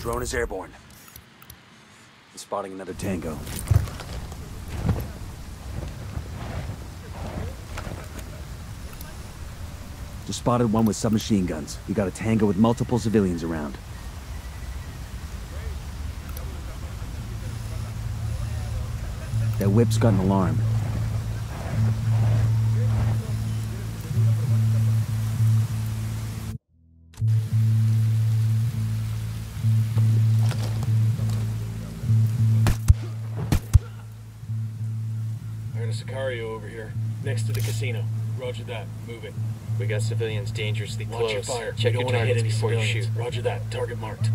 Drone is airborne. I'm spotting another tango. Just spotted one with submachine guns. We got a tango with multiple civilians around. That whip's got an alarm. Sicario over here, next to the casino. Roger that. Move it. We got civilians dangerously Watch close. your fire. Check we your don't want to hit targets any before you shoot. Roger that. Target marked.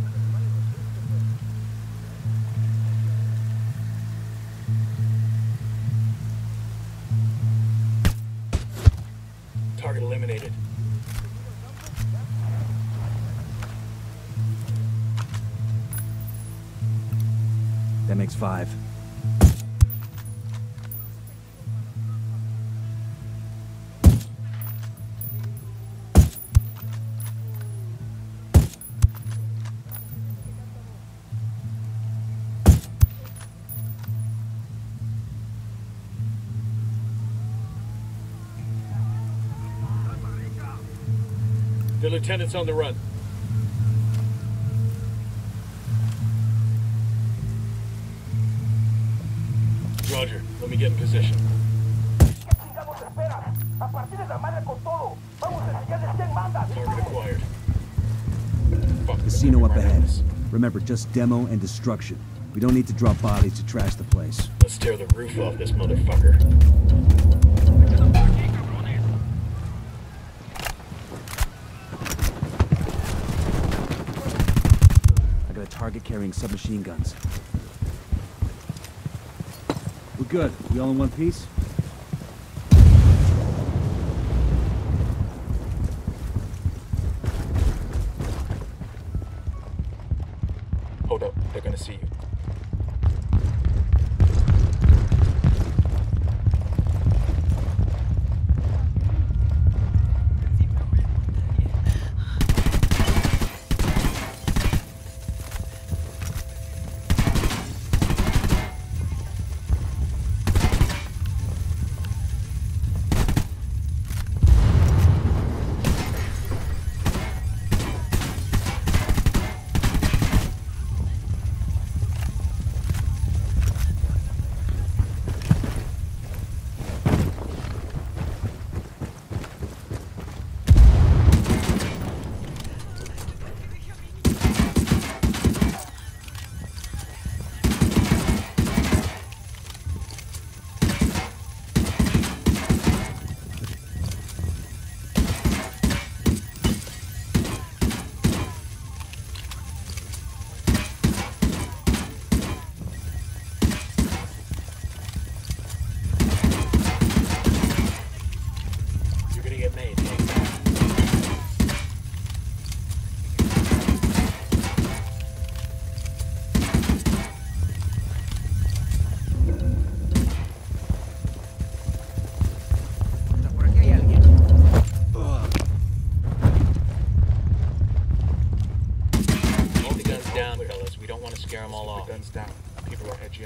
Target eliminated. That makes five. The lieutenant's on the run. Roger. Let me get in position. chingados esperas? A partir de la madre con todo. Vamos a enseñarles quién manda. Target acquired. Fuck, Casino up ahead. Remember, just demo and destruction. We don't need to drop bodies to trash the place. Let's tear the roof off this motherfucker. Target carrying submachine guns. We're good. We all in one piece?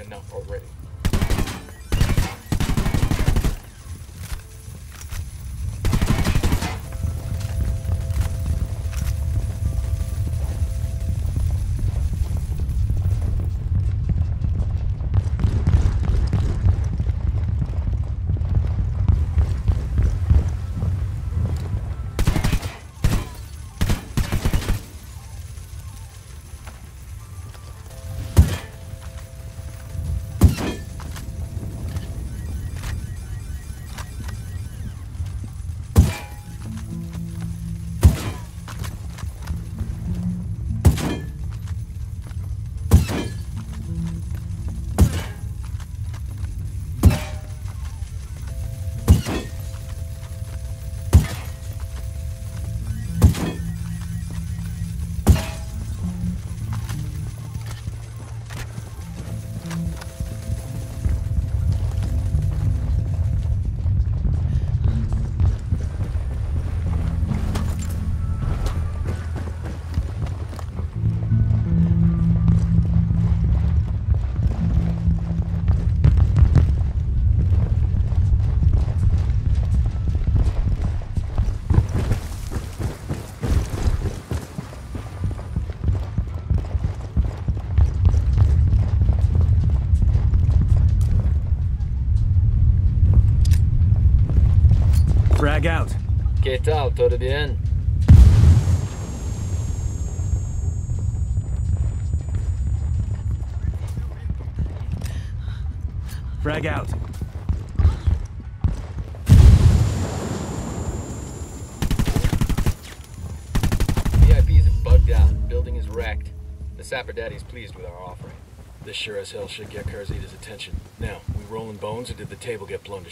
enough already. Frag out. ¿Qué tal? ¿Todo bien? Frag out. VIP is bugged out. Building is wrecked. The Sapper Daddy's pleased with our offering. This sure as hell should get Carzita's attention. Now, we rolling bones or did the table get blown to